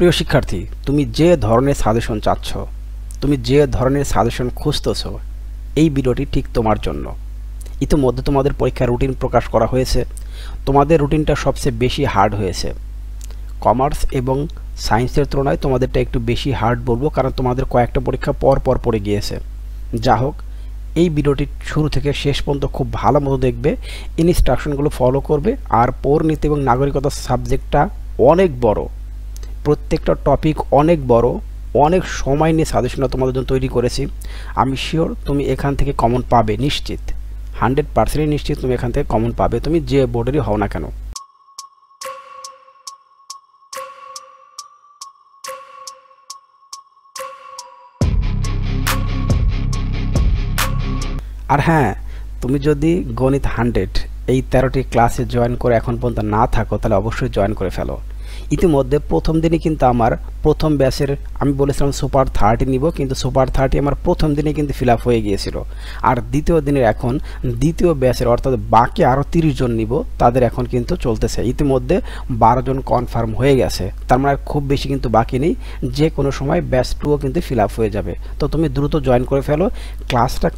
প্রিয় শিক্ষার্থী, তুমি যে ধরনের সাজেশন চাচ্ছ, তুমি যে ধরনের সাজেশন খুঁজতেছ, এই ভিডিওটি ঠিক তোমার জন্য। ইতিমধ্যে তোমাদের পরীক্ষার রুটিন প্রকাশ করা হয়েছে। তোমাদের রুটিনটা সবচেয়ে বেশি হার্ড হয়েছে। কমার্স এবং সায়েন্সের তুলনায় তোমাদেরটা একটু বেশি হার্ড বলব, কারণ তোমাদের কয়েকটা পরীক্ষা পর পর পড়ে গিয়েছে। যা হোক, এই ভিডিওটি শুরু থেকে শেষ পর্যন্ত খুব ভালো মতো দেখবে ইনস্ট্রাকশনগুলো ফলো করবে, আর পৌরনীতি এবং নাগরিকতা সাবজেক্টটা অনেক বড়। প্রত্যেকটা টপিক অনেক বড়, অনেক সময় নিয়ে সাজেশনটা তোমাদের জন্য তৈরি করেছি। আমি শিওর তুমি এখান থেকে কমন পাবে, নিশ্চিত। হান্ড্রেড পার্সেন্টই নিশ্চিত তুমি এখান থেকে কমন পাবে। তুমি যে বোর্ডেরই হও না কেন। আর হ্যাঁ তুমি যদি গণিত হান্ড্রেড এই তেরোটি ক্লাসে জয়েন করে এখন পর্যন্ত না থাকো, তাহলে অবশ্যই জয়েন করে ফেলো। ইতিমধ্যে প্রথম দিনে কিন্তু আমার প্রথম ব্যাচের, আমি বলেছিলাম সুপার থার্টি নিব, কিন্তু সুপার থার্টি আমার প্রথম দিনে কিন্তু ফিল হয়ে গিয়েছিল। আর দ্বিতীয় দিনের এখন দ্বিতীয় ব্যাচের, অর্থাৎ বাকি আরও তিরিশ জন নিব, তাদের এখন কিন্তু চলতেছে। ইতিমধ্যে বারো জন কনফার্ম হয়ে গেছে। তার মানে খুব বেশি কিন্তু বাকি নেই। যে কোনো সময় ব্যাচ টুও কিন্তু ফিল হয়ে যাবে। তো তুমি দ্রুত জয়েন করে ফেলো। ক্লাসটা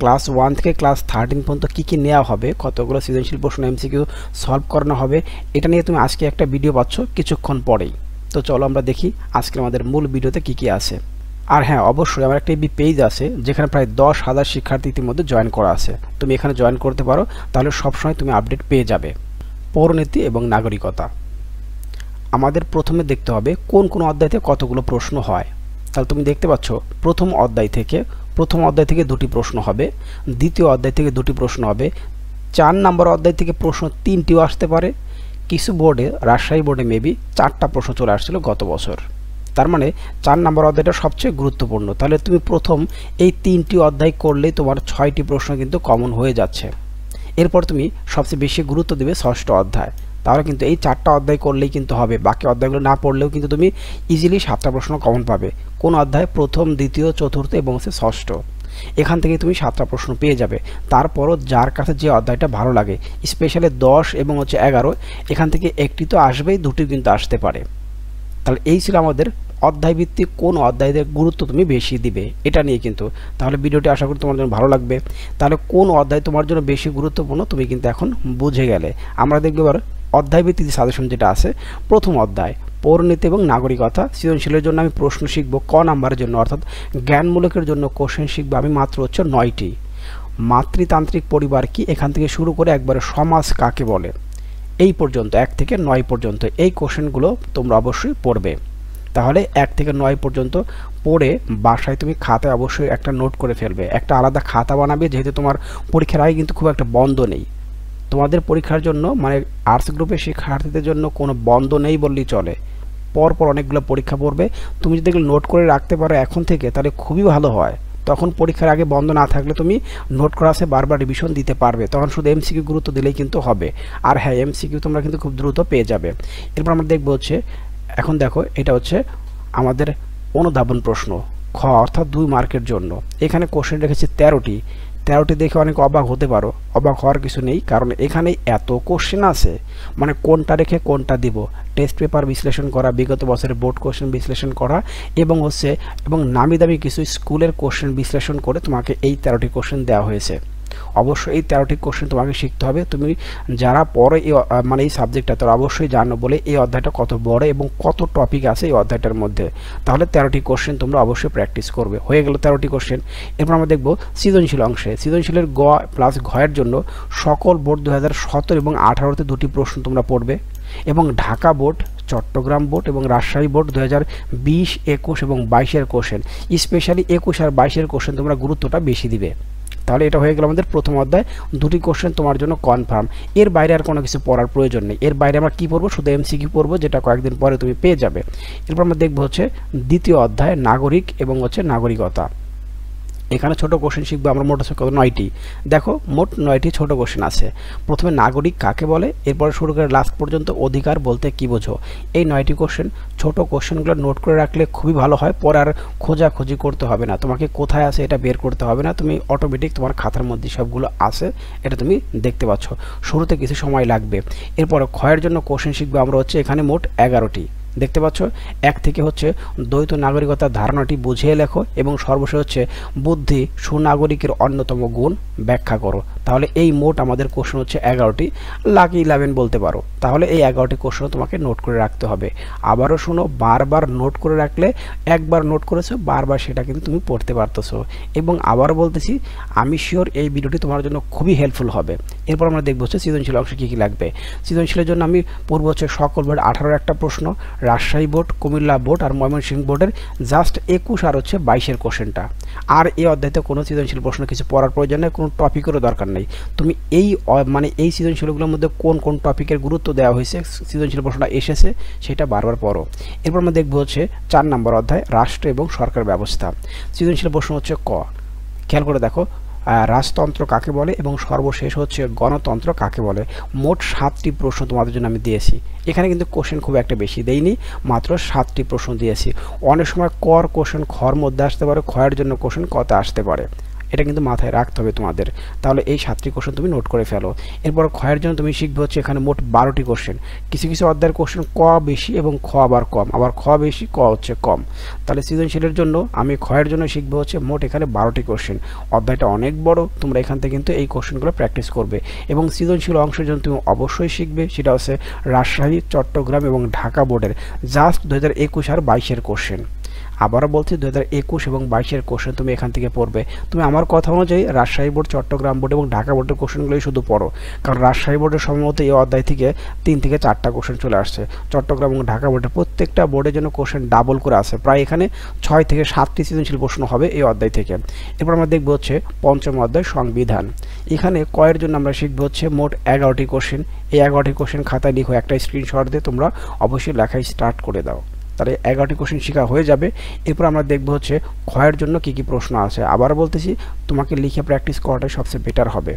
ক্লাস ওয়ান থেকে ক্লাস থার্টিন পর্যন্ত কী কী নেওয়া হবে, কতগুলো সৃজনশীল প্রশ্ন এমসিকিউ সলভ করানো হবে, এটা নিয়ে তুমি আজকে একটা ভিডিও পাচ্ছ কিছুক্ষণ পরেই। তো চলো আমরা দেখি আজকে আমাদের মূল ভিডিওতে কী কী আছে। আর হ্যাঁ অবশ্যই আমার একটা এবি পেজ আছে, যেখানে প্রায় দশ হাজার শিক্ষার্থী ইতিমধ্যে জয়েন করা আছে। তুমি এখানে জয়েন করতে পারো, তাহলে সবসময় তুমি আপডেট পেয়ে যাবে। পৌরনীতি এবং নাগরিকতা। আমাদের প্রথমে দেখতে হবে কোন কোন অধ্যায়তে কতগুলো প্রশ্ন হয়। তাহলে তুমি দেখতে পাচ্ছ, প্রথম অধ্যায় থেকে প্রথম অধ্যায় থেকে দুটি প্রশ্ন হবে, দ্বিতীয় অধ্যায় থেকে দুটি প্রশ্ন হবে, চার নম্বর অধ্যায় থেকে প্রশ্ন তিনটিও আসতে পারে, কিছু বোর্ডে, রাজশাহী বোর্ডে মেবি চারটা প্রশ্ন চলে আসছিল গত বছর। তার মানে চার নম্বর অধ্যায়টা সবচেয়ে গুরুত্বপূর্ণ। তাহলে তুমি প্রথম এই তিনটি অধ্যায় করলেই তোমার ছয়টি প্রশ্ন কিন্তু কমন হয়ে যাচ্ছে। এরপর তুমি সবচেয়ে বেশি গুরুত্ব দেবে ষষ্ঠ অধ্যায়। তাহলে কিন্তু এই চারটা অধ্যায় করলেই কিন্তু হবে। বাকি অধ্যায়গুলো না পড়লেও কিন্তু তুমি ইজিলি সাতটা প্রশ্ন কমন পাবে। কোন অধ্যায় প্রথম, দ্বিতীয়, চতুর্থ এবং হচ্ছে ষষ্ঠ। এখান থেকে তুমি সাতটা প্রশ্ন পেয়ে যাবে। তারপরও যার কাছে যে অধ্যায়টা ভালো লাগে স্পেশালি দশ এবং হচ্ছে এগারো, এখান থেকে একটি তো আসবেই দুটি কিন্তু আসতে পারে। তাহলে এই ছিল আমাদের অধ্যায়ভিত্তিক কোন অধ্যায়দের গুরুত্ব তুমি বেশি দিবে, এটা নিয়ে কিন্তু। তাহলে ভিডিওটি আশা করি তোমার জন্য ভালো লাগবে। তাহলে কোন অধ্যায় তোমার জন্য বেশি গুরুত্বপূর্ণ তুমি কিন্তু এখন বুঝে গেলে। আমরা দেখব এবার অধ্যায়ভিত্তিক সাজেশন যেটা আছে, প্রথম অধ্যায়, পৌরনীতি এবং নাগরিকতা। সৃজনশীলের জন্য আমি প্রশ্ন শিখব ক নাম্বারের জন্য, অর্থাৎ জ্ঞানমূলকের জন্য কোশ্চেন শিখব আমি মাত্র হচ্ছে নয়টি। মাতৃতান্ত্রিক পরিবার কি? এখান থেকে শুরু করে একবারে সমাজ কাকে বলে? এই পর্যন্ত, এক থেকে নয় পর্যন্ত এই কোশ্চেনগুলো তোমরা অবশ্যই পড়বে। তাহলে এক থেকে নয় পর্যন্ত পড়ে বাসায় তুমি খাতায় অবশ্যই একটা নোট করে ফেলবে। একটা আলাদা খাতা বানাবে, যেহেতু তোমার পরীক্ষার আগে কিন্তু খুব একটা বন্ধ নেই। তোমাদের পরীক্ষার জন্য মানে আর্টস গ্রুপের শিক্ষার্থীদের জন্য কোনো বন্ধ নেই বললেই চলে। পরপর অনেকগুলো পরীক্ষা পড়বে। তুমি যদি এগুলো নোট করে রাখতে পারো এখন থেকে, তাহলে খুবই ভালো হয়। তখন পরীক্ষার আগে বন্ধ না থাকলে তুমি নোট আছে বারবার রিভিশন দিতে পারবে। তখন শুধু এমসিকিউ গুরুত্ব দিলেই কিন্তু হবে। আর হ্যাঁ এমসিকিউ তোমরা কিন্তু খুব দ্রুত পেয়ে যাবে। এরপর আমরা দেখব হচ্ছে, এখন দেখো, এটা হচ্ছে আমাদের অনুধাবন প্রশ্ন, খ অর্থাৎ দুই মার্কের জন্য। এখানে কোশ্চেন রেখেছে তেরোটি। তেরোটি দেখে অনেক অবাক হতে পারো। অবাক হওয়ার কিছু নেই, কারণ এখানে এত কোশ্চেন আছে। মানে কোনটা রেখে কোনটা দিব? টেস্ট পেপার বিশ্লেষণ করা, বিগত বছরের বোর্ড কোশ্চেন বিশ্লেষণ করা, এবং হচ্ছে, এবং নামি দামি কিছু স্কুলের কোশ্চেন বিশ্লেষণ করে তোমাকে এই তেরোটি কোশ্চেন দেওয়া হয়েছে। অবশ্যই এই তেরোটি কোশ্চেন তোমাকে শিখতে হবে। তুমি যারা পরে এই মানে এই সাবজেক্টটা তারা অবশ্যই জানো বলে এই অধ্যায়টা কত বড় এবং কত টপিক আছে এই অধ্যায়টার মধ্যে। তাহলে তেরোটি কোশ্চেন তোমরা অবশ্যই প্র্যাকটিস করবে। হয়ে গেল তেরোটি কোশ্চেন এরপর আমরা দেখব সৃজনশীল অংশে। সৃজনশীলের গ প্লাস ঘয়ের জন্য সকল বোর্ড দু হাজার সতেরো এবং আঠারোতে দুটি প্রশ্ন তোমরা পড়বে এবং ঢাকা বোর্ড চট্টগ্রাম বোর্ড এবং রাজশাহী বোর্ড দু হাজার বিশ, একুশ এবং বাইশের কোশ্চেন স্পেশালি একুশ আর বাইশের কোশ্চেন তোমরা গুরুত্বটা বেশি দিবে। তাহলে এটা হয়ে গেল আমাদের প্রথম অধ্যায়। দুটি কোশ্চেন তোমার জন্য কনফার্ম এর বাইরে আর কোনো কিছু পড়ার প্রয়োজন নেই। এর বাইরে আমরা কী পড়ব? শুধু এমসিকিউ পড়ব, যেটা কয়েকদিন পরে তুমি পেয়ে যাবে। এরপর আমরা দেখব হচ্ছে দ্বিতীয় অধ্যায়, নাগরিক এবং হচ্ছে নাগরিকতা। এখানে ছোট কোশ্চেন শিখব, আমরা মোট কত? নয়টি। দেখো, মোট নয়টি ছোট কোশ্চেন আছে। প্রথমে নাগরিক কাকে বলে? এরপর শুরু করে লাস্ট পর্যন্ত অধিকার বলতে কি বোঝো? এই নয়টি কোশ্চেন ছোট কোশ্চেনগুলো নোট করে রাখলে খুবই ভালো হয়, পরে আর খোঁজাখুঁজি করতে হবে না। তোমাকে কোথায় আছে এটা বের করতে হবে না, তুমি অটোমেটিক তোমার খাতার মধ্যে সবগুলো আছে, এটা তুমি দেখতে পাচ্ছ। শুরুতে কিছু সময় লাগবে। এরপর ক্ষয়ের জন্য কোশ্চেন শিখব, আমরা হচ্ছে এখানে মোট এগারোটি। দেখতে পাচ্ছ? এক থেকে হচ্ছে দ্বৈত নাগরিকতার ধারণাটি বুঝিয়ে লেখো এবং সর্বশেষ হচ্ছে বুদ্ধি সুনাগরিকের অন্যতম গুণ ব্যাখ্যা করো। তাহলে এই মোট আমাদের কোশ্চেন হচ্ছে এগারোটি। লাকি ইলেভেন বলতে পারো। তাহলে এই এগারোটি কোশ্চেন তোমাকে নোট করে রাখতে হবে। আবারও শোনো, বারবার নোট করে রাখলে, একবার নোট করেছ, বারবার সেটা কিন্তু তুমি পড়তে পারতেছো। এবং আবারও বলতেছি, আমি শিওর এই ভিডিওটি তোমার জন্য খুবই হেল্পফুল হবে। এরপর আমরা দেখব হচ্ছে সৃজনশীল অংশে কী কী লাগবে। সৃজনশীলের জন্য আমি পূর্ব হচ্ছে সকল বোর্ড আঠারোর একটা প্রশ্ন রাজশাহী বোর্ড, কুমিল্লা বোর্ড আর ময়মনসিংহ বোর্ডের জাস্ট একুশ আর হচ্ছে বাইশের কোশ্চেনটা। আর এই অধ্যায়তে কোনো সৃজনশীল প্রশ্ন কিছু পড়ার প্রয়োজন নেই, কোনো টপিকেরও দরকার নেই। তুমি এই মানে এই সৃজনশীলগুলোর মধ্যে কোন কোন টপিকের গুরুত্ব দেওয়া হয়েছে, সৃজনশীল প্রশ্নটা এসেছে, সেটা বারবার পড়ো। এরপর আমরা দেখব হচ্ছে চার নম্বর অধ্যায়, রাষ্ট্র এবং সরকার ব্যবস্থা। সৃজনশীল প্রশ্ন হচ্ছে ক। খেয়াল করে দেখো রাজতন্ত্র কাকে বলে এবং সর্বশেষ হচ্ছে গণতন্ত্র কাকে বলে? মোট সাতটি প্রশ্ন তোমাদের জন্য আমি দিয়েছি। এখানে কিন্তু কোশ্চেন খুব একটা বেশি দেইনি, মাত্র সাতটি প্রশ্ন দিয়েছি। অনেক সময় কর কোশ্চেন খর মধ্যে আসতে পারে, ক্ষয়ের জন্য কোশ্চেন কত আসতে পারে? এটা কিন্তু মাথায় রাখতে হবে তোমাদের। তাহলে এই সাতটি কোশ্চেন তুমি নোট করে ফেলো। এরপর ক্ষয়ের জন্য তুমি শিখবে হচ্ছে এখানে মোট বারোটি কোশ্চেন কিছু কিছু অধ্যায়ের কোশ্চেন ক বেশি এবং খ আবার কম। আবার খ বেশি, ক হচ্ছে কম। তাহলে সৃজনশীলের জন্য আমি ক্ষয়ের জন্য শিখব হচ্ছে মোট এখানে বারোটি কোশ্চেন অধ্যায়টা অনেক বড়, তোমরা এখান থেকে কিন্তু এই কোশ্চেনগুলো প্র্যাকটিস করবে। এবং সৃজনশীল অংশের জন্য তুমি অবশ্যই শিখবে, সেটা হচ্ছে রাজশাহী, চট্টগ্রাম এবং ঢাকা বোর্ডের জাস্ট দু হাজার একুশ আর বাইশের কোশ্চেন আবারও বলছি দু হাজার একুশ এবং বাইশের কোশ্চেন তুমি এখান থেকে পড়বে। তুমি আমার কথা অনুযায়ী রাজশাহী বোর্ড, চট্টগ্রাম বোর্ড এবং ঢাকা বোর্ডের কোশ্চেনগুলোই শুধু পড়ো। কারণ রাজশাহী বোর্ডের সম্ভবত এই অধ্যায় থেকে তিন থেকে চারটা কোশ্চেন চলে আসছে। চট্টগ্রাম এবং ঢাকা বোর্ডের প্রত্যেকটা বোর্ডের জন্য কোশ্চেন ডাবল করে আছে। প্রায় এখানে ছয় থেকে সাতটি সৃজনশীল প্রশ্ন হবে এই অধ্যায় থেকে। এরপর আমরা দেখব হচ্ছে পঞ্চম অধ্যায় সংবিধান। এখানে কয়ের জন্য আমরা শিখব হচ্ছে মোট এগারোটি কোশ্চেন। এই এগারোটি কোশ্চেন খাতায় লিখো একটা স্ক্রিনশট দিয়ে তোমরা অবশ্যই লেখাই স্টার্ট করে দাও। তাহলে এগারোটি কোশ্চেন শেখা হয়ে যাবে। এরপর আমরা দেখব হচ্ছে ক্ষয়ের জন্য কি কি প্রশ্ন আছে। আবার বলতেছি, তোমাকে লিখে প্র্যাকটিস করাটাই সবচেয়ে বেটার হবে।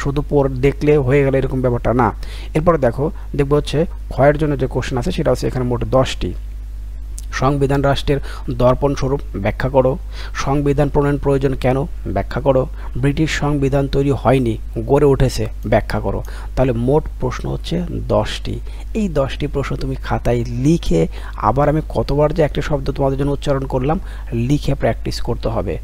শুধু পর দেখলে হয়ে গেলে এরকম ব্যাপারটা না। এরপর দেখো, দেখব হচ্ছে ক্ষয়ের জন্য যে কোশ্চেন আছে, সেটা হচ্ছে এখানে মোট দশটি। সংবিধান রাষ্ট্রের দর্পণ স্বরূপ ব্যাখ্যা করো। সংবিধান প্রণয়ন প্রয়োজন কেন? ব্যাখ্যা করো। ব্রিটিশ সংবিধান তৈরি হয়নি, গড়ে উঠেছে, ব্যাখ্যা করো। তাহলে মোট প্রশ্ন হচ্ছে দশটি। এই দশটি প্রশ্ন তুমি খাতায় লিখে আবার আমি কতবার যে একটা শব্দ তোমাদের জন্য উচ্চারণ করলাম, লিখে প্র্যাকটিস করতে হবে।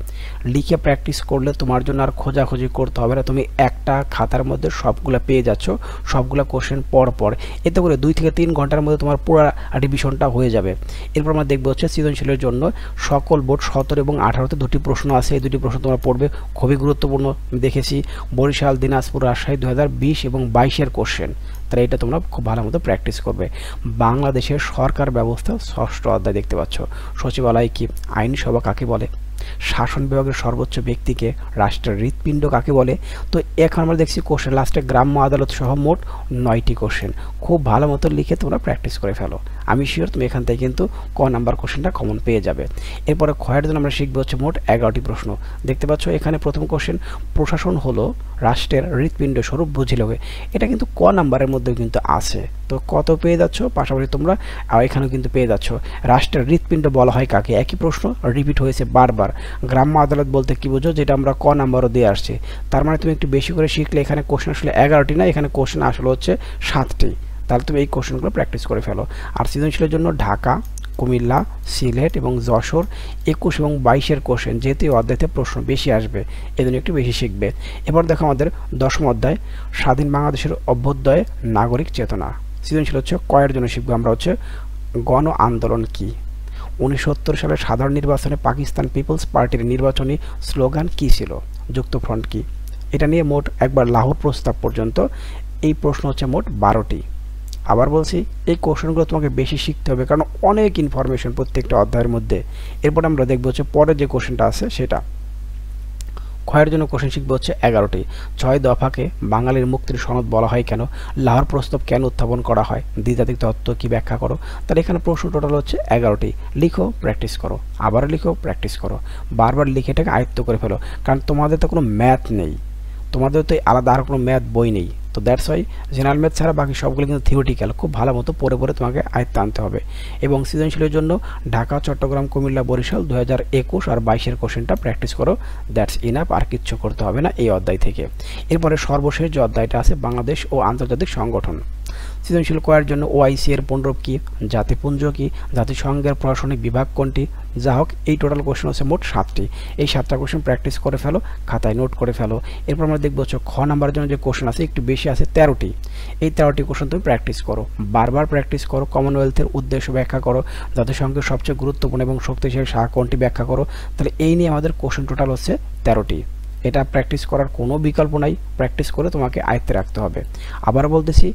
লিখে প্র্যাকটিস করলে তোমার জন্য আর খোঁজাখুঁজি করতে হবে না। তুমি একটা খাতার মধ্যে সবগুলো পেয়ে যাচ্ছ, সবগুলো কোশ্চেন পর পর এতে করে দুই থেকে তিন ঘণ্টার মধ্যে তোমার পুরো রিভিশনটা হয়ে যাবে। এরপর আমরা দেখব হচ্ছে সৃজনশীলের জন্য সকল বোর্ড সতেরো এবং আঠারোতে দুটি প্রশ্ন আছে। এই দুটি প্রশ্ন তোমরা পড়বে। খুবই গুরুত্বপূর্ণ দেখেছি। বরিশাল, দিনাজপুর, রাজশাহী দু হাজার বিশ এবং বাইশের কোশ্চেন তাহলে এটা তোমরা খুব ভালো মতো প্র্যাকটিস করবে। বাংলাদেশের সরকার ব্যবস্থা ষষ্ঠ অধ্যায় দেখতে পাচ্ছ। সচিবালয় কি আইনসভা কাকে বলে? শাসন বিভাগের সর্বোচ্চ ব্যক্তিকে রাষ্ট্রের হৃৎপিণ্ড কাকে বলে? তো এখন আমরা দেখছি কোশ্চেন লাস্টে গ্রাম্য আদালত সহ মোট নয়টি কোশ্চেন খুব ভালো মতো লিখে তোমরা প্র্যাকটিস করে ফেলো। আমি শিওর তুমি এখান থেকে কিন্তু ক নাম্বার কোশ্চেনটা কমন পেয়ে যাবে। এরপরে ক্ষয়ের জন্য আমরা শিখব হচ্ছে মোট এগারোটি প্রশ্ন। দেখতে পাচ্ছ এখানে প্রথম কোশ্চেন প্রশাসন হলো রাষ্ট্রের হৃৎপিণ্ড স্বরূপ বুঝিল এটা কিন্তু ক নাম্বারের মধ্যে কিন্তু আছে। তো কত পেয়ে যাচ্ছ, পাশাপাশি তোমরা এখানেও কিন্তু পেয়ে যাচ্ছ। রাষ্ট্রের হৃৎপিণ্ড বলা হয় কাকে? একই প্রশ্ন রিপিট হয়েছে বারবার। গ্রাম্য আদালত বলতে কি বুঝো? যেটা আমরা ক নাম্বারও দিয়ে আসছি। তার মানে তুমি একটু বেশি করে শিখলে এখানে কোশ্চেন আসলে এগারোটি না, এখানে কোশ্চেন আসলে হচ্ছে সাতটি। তাহলে তুমি এই কোশ্চেনগুলো প্র্যাকটিস করে ফেলো। আর সৃজনশীলের জন্য ঢাকা, কুমিল্লা, সিলেট এবং যশোর একুশ এবং বাইশের কোশ্চেন, যেহেতু অধ্যায়তে প্রশ্ন বেশি আসবে, এজন্য একটু বেশি শিখবে। এবার দেখো আমাদের দশম অধ্যায়, স্বাধীন বাংলাদেশের অভ্যুদয়ে নাগরিক চেতনা। সৃজনশীল হচ্ছে কয়ের জন্য শিখব আমরা হচ্ছে গণ আন্দোলন কি? উনিশশো সালের সাধারণ নির্বাচনে পাকিস্তান পিপলস পার্টির নির্বাচনী স্লোগান কি ছিল? যুক্তফ্রন্ট কি? এটা নিয়ে মোট একবার লাহোর প্রস্তাব পর্যন্ত। এই প্রশ্ন হচ্ছে মোট বারোটি। আবার বলছি, এই কোশ্চেনগুলো তোমাকে বেশি শিখতে হবে কারণ অনেক ইনফরমেশন প্রত্যেকটা অধ্যায়ের মধ্যে। এরপর আমরা দেখব হচ্ছে পরে যে কোশ্চেনটা আছে সেটা। ক্ষয়ের জন্য কোশ্চেন শিখব হচ্ছে এগারোটি। ছয় দফাকে বাঙালির মুক্তির সনদ বলা হয় কেন? লাহোর প্রস্তাব কেন উত্থাপন করা হয়? দ্বিজাতিক তত্ত্ব কি ব্যাখ্যা করো? তাহলে এখানে প্রশ্ন টোটাল হচ্ছে এগারোটি। লিখো প্র্যাকটিস করো। আবার লিখো প্র্যাকটিস করো। বারবার লিখে এটাকে আয়ত্ত করে ফেলো। কারণ তোমাদের তো কোনো ম্যাথ নেই। তোমাদের তো আলাদা আর কোনো ম্যাথ বই নেই। তো দ্যাটস ওয়াই জেনারেল ম্যাথ ছাড়া বাকি সবগুলো কিন্তু থিওরিটিক্যাল খুব ভালো মতো পরে পরে তোমাকে আয়ত্তে আনতে হবে। এবং সৃজনশীলের জন্য ঢাকা, চট্টগ্রাম, কুমিল্লা, বরিশাল দু হাজার একুশ আর বাইশের কোশ্চেনটা প্র্যাকটিস করো। দ্যাটস ইনাফ আর কিচ্ছু করতে হবে না এই অধ্যায় থেকে। এরপরে সর্বশেষ যে অধ্যায়টা আছে, বাংলাদেশ ও আন্তর্জাতিক সংগঠন। সৃজনশীল করার জন্য ওআইসি এর পুনরূপ কি জাতিপুঞ্জ কি, জাতিসংঘের প্রশাসনিক বিভাগ কোনটি? যা হোক, এই টোটাল কোশ্চেন হচ্ছে মোট সাতটি। এই সাতটা কোশ্চেন প্র্যাকটিস করে ফেলো, খাতায় নোট করে ফেলো। এরপর আমরা দেখব হচ্ছে খ নাম্বারের জন্য যে কোশ্চেন আছে, একটু বেশি আছে, তেরোটি। এই তেরোটি কোশ্চেন তুমি প্র্যাকটিস করো। বারবার প্র্যাকটিস করো কমনওয়েলথের উদ্দেশ্য ব্যাখ্যা করো। জাতিসংঘের সবচেয়ে গুরুত্বপূর্ণ এবং শক্তিশালী শাখা কোনটি ব্যাখ্যা করো? তাহলে এই নিয়ে আমাদের কোশ্চেন টোটাল হচ্ছে তেরোটি। এটা প্র্যাকটিস করার কোনো বিকল্প নাই। প্র্যাকটিস করে তোমাকে আয়ত্তে রাখতে হবে। আবার বলতেছি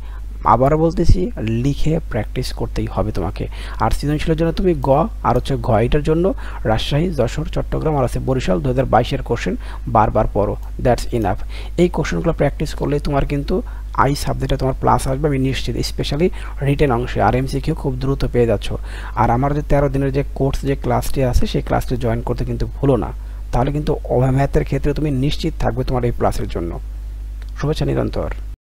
আবারও বলতেছি, লিখে প্র্যাকটিস করতেই হবে তোমাকে। আর সৃজনশীলের জন্য তুমি গ, আর হচ্ছে ঘ এটার জন্য রাজশাহী, যশোর, চট্টগ্রাম আর আছে বরিশাল দু হাজার বাইশের কোশ্চেন বারবার পড়ো। দ্যাটস ইনাফ এই কোশ্চেনগুলো প্র্যাকটিস করলে তোমার কিন্তু আই সাবজেক্টে তোমার প্লাস আসবে, আমি নিশ্চিত স্পেশালি রিটেন অংশে। আর এমসিকিউ খুব দ্রুত পেয়ে যাচ্ছ। আর আমার যে তেরো দিনের যে কোর্স যে ক্লাসটি আছে, সেই ক্লাসটি জয়েন করতে কিন্তু ভুলো না। তাহলে কিন্তু ম্যাথের ক্ষেত্রে তুমি নিশ্চিত থাকবে তোমার এই প্লাসের জন্য। শুভেচ্ছা নিরন্তর।